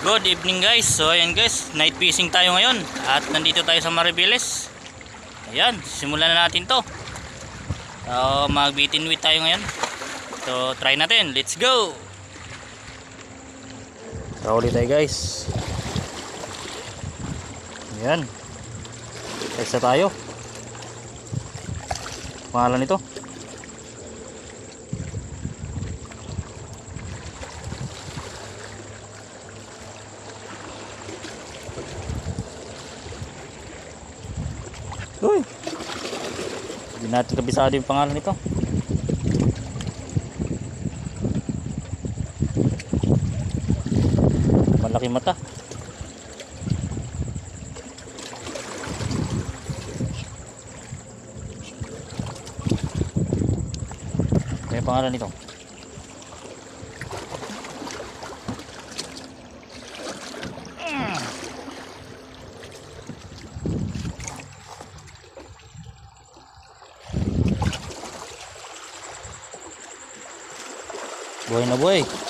Good evening guys. So ayan guys, night fishing tayo ngayon at nandito tayo sa Maribeles. Ayan, simulan na natin 'to. So mag-bitin with tayo ngayon. So try natin. Let's go. Rahuli tayo guys. Ayan. Isa tayo. Pangalan nito? Hindi natin kabisado yung pangalan nito. Malaki mata. Ano yung pangalan nito? Buhay na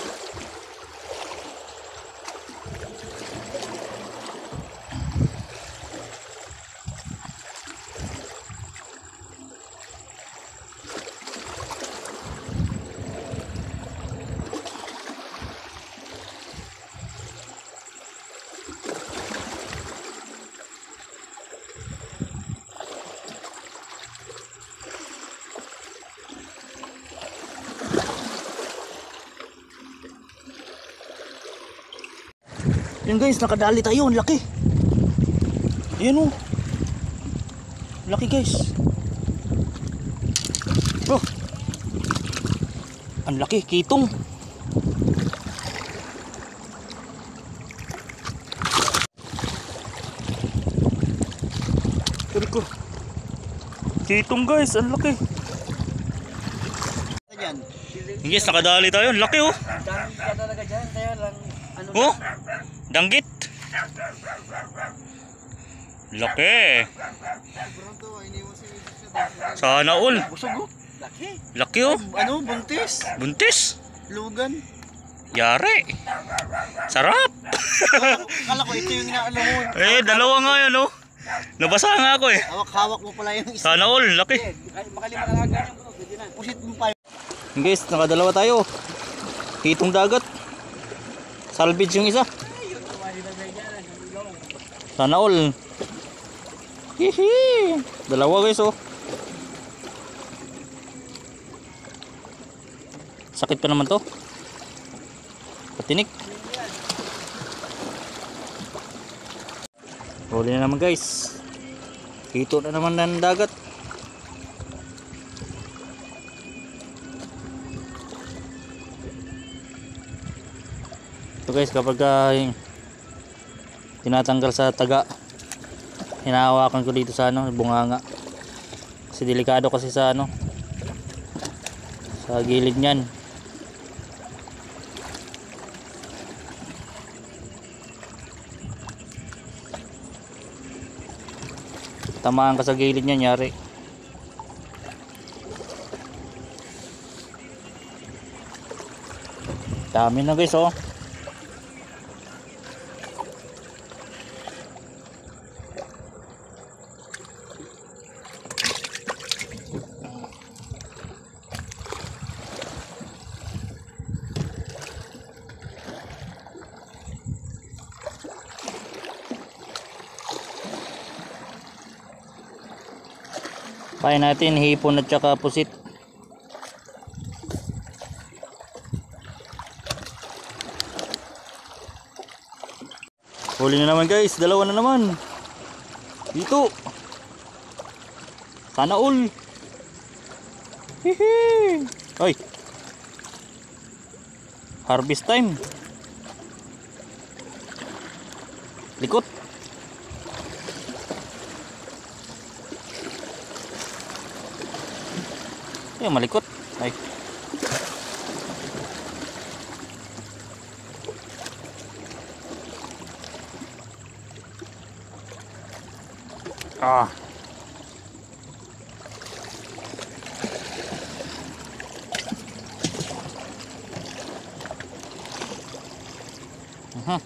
Yun guys, nakadali tayo. Ang laki. Ayan o. Laki guys. Oh. Ang laki, kitong. Pero ko. Kitong guys, ang laki. Guys, nakadali tayo. Ang laki oh. Dami ka talaga dyan, kaya lang, ano Oh, danggit. Laki. Na Sana all. Oh. Laki. Laki oh. Ano, buntis. Buntis. Lugan. Yari. Sarap. Kala ko ito yung inaano mo. eh, dalawa nga yan oh. Nabasa nga ako eh. Hawak-hawak mo pala yung isa. Sana all. Laki. Baka lima kalaga yung na. Pusit mo pa Guys, nakadalawa tayo. Hitong dagat. Salvage yung isa. Sana all. Hihi. Dalawa guys oh. Sakit pa naman to. Patinik. Huli na naman guys. Hito na naman ng dagat. Ito guys kapag yung tinatanggal sa taga. Hinahawakan ko dito sa ano bunganga. Kasi delikado kasi sa ano sa gilid niyan. Tamaan ka sa gilid niyan yari. Dami na guys oh Kain natin hipon at saka pusit. Huli na naman guys, dalawa na naman. Dito. Sana all. Hihi. Oy. Harvest time. Likot. Ayun, malikot. Ay. Ah. Uh-huh.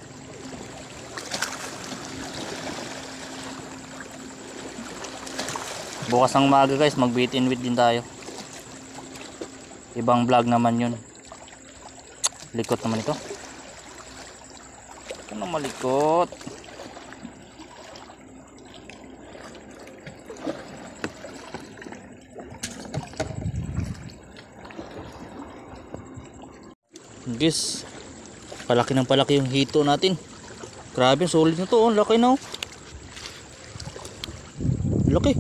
Bukas ng umaga guys, mag-beat in with din tayo. Ibang vlog naman yun. Likot naman ito. Ano malikot? Guys, palaki ng palaki yung hito natin. Grabe, solid na to. Oh. Laki na oh. Laki.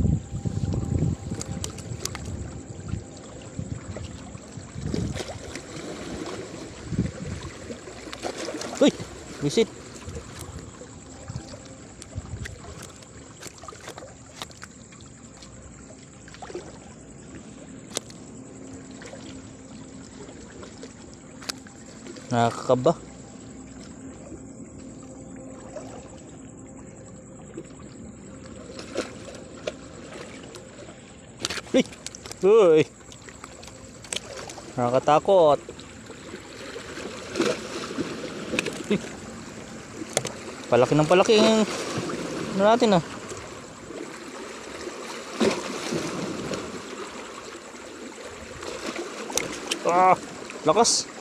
Uy, visit. Nakakaba. Uy! Uy! Nakakatakot. Uy! Palaki ng palaki ano natin ah. Ah! Lakas!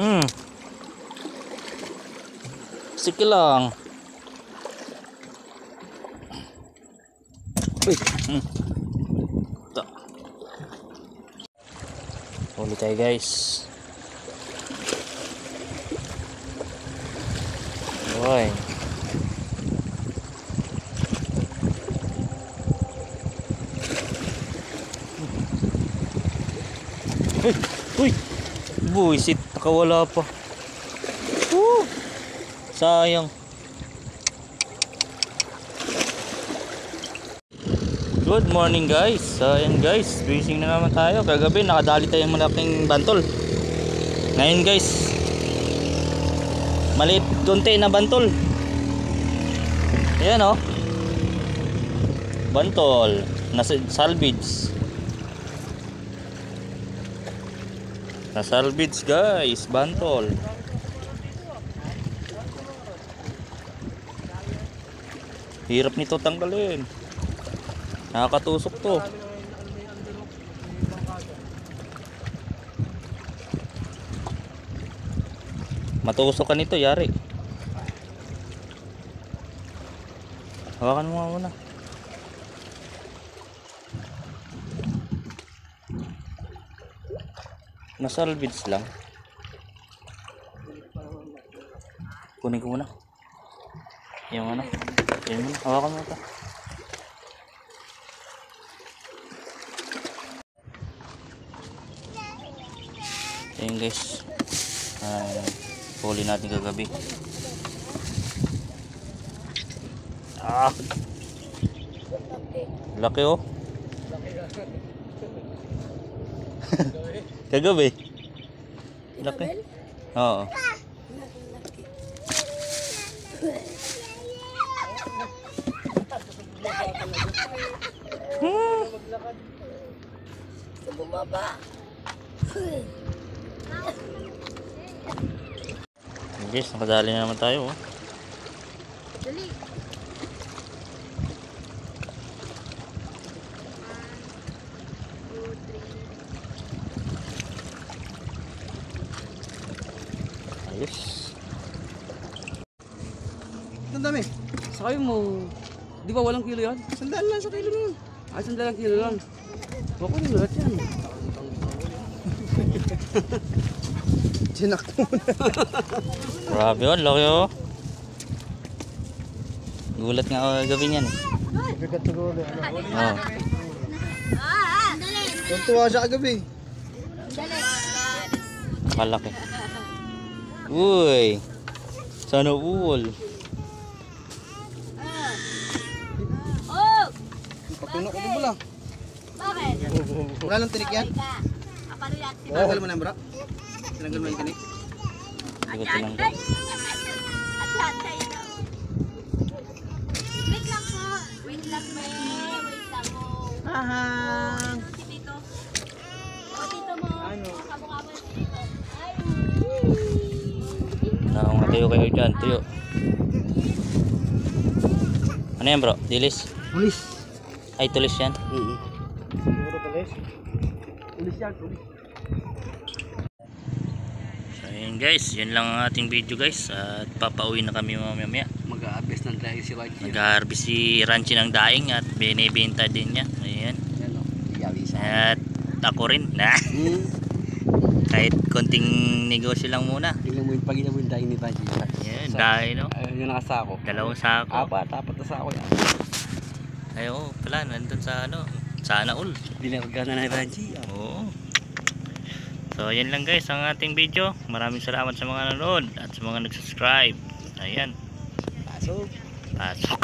Mm. Sige lang. Uy. Mm. Ito. Tayo guys. Uy. Uy! Uy! Buisit, nakawala pa. Woo! Sayang. Good morning guys. So, ayan guys, fishing na naman tayo. Kagabi nakadali tayong malaking bantol. Ngayon guys, maliit konti na bantol. Ayan oh. Bantol, nasa salvage. Na salvage guys, bantol. Hirap nito tanggalin. Nakakatusok to. Matusok ka nito, yari. Hawakan mo nga muna. Nasalvage lang. Kunin ko muna. Yung ano. Yung muna. Hawakan mo ito. Ayun guys. Uh, huli natin kagabi. Ah! Laki oh. Kagabi. Laki. Oo. Guys, nakadali na naman tayo oh. Dali. Ayos. Ang dami. Sakay mo. Di ba walang kilo yan? Sandaan lang sa kilo nun. Ay, sandalang kilo lang. Bako yung lahat yan. Sinak mo na. Grabe oh, laki oh. Gulat nga ako gabi niyan eh. Bigat siguro. Oo. Dali. Tuntua siya kagabi. Dali. Kalaki. Uy. Sana all. Oh! Pagtuno ko din pala. Bakit? Wala lang tinik yan. Tinanggal mo na bra. Tinanggal mo yung tinik. Hindi ko tinanggal. Wait lang po. Wait lang, me. Wait lang mo. Ahang. Si Tito. O, Tito mo. Ano? Kamukha mo si Tito. Ay, Ah, mga tuyo kayo dyan, tuyo. Ano yan bro? Dilis? Pulis. Ay, tulis yan. Oo. Siguro tulis. Pulis yan, pulis. So ayun guys, yun lang ang ating video guys. At papauwi na kami mamaya maya. Mag-aabes ng dahil si Raji. Nag-harvest si Ranchi ng daing at binibenta din niya. Ayan. Yan o. Iyawi sa. At ako rin. Na. Hmm. Kahit konting negosyo lang muna. Tingnan mo yung pagina mo yung dahil ni. Ayan, Sa- daing no. Ayun yung nakasako. Dalawang sako. Apat, apat na sako yan. Ay, oo, pala, nandun sa ano, sana all. Dinarga na ni Raji. Oo. So, yan lang guys ang ating video. Maraming salamat sa mga nanonood at sa mga nag-subscribe. Ayan, Pasok. pasok.